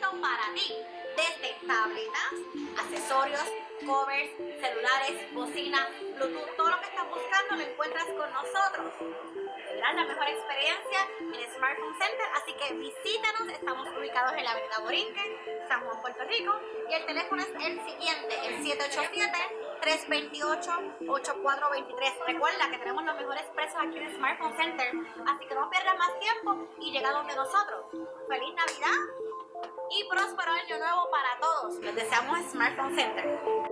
para ti. Desde tabletas, accesorios, covers, celulares, bocina, Bluetooth, todo lo que estás buscando lo encuentras con nosotros. Tendrás la mejor experiencia en el Smartphone Center, así que visítanos. Estamos ubicados en la Avenida Borinque, San Juan, Puerto Rico. Y el teléfono es el siguiente, el 787-328-8423. Recuerda que tenemos los mejores precios aquí en el Smartphone Center, así que no pierdas más tiempo y llega donde nosotros. ¡Feliz Navidad! Próspero año nuevo para todos. Les deseamos Smartphone Center.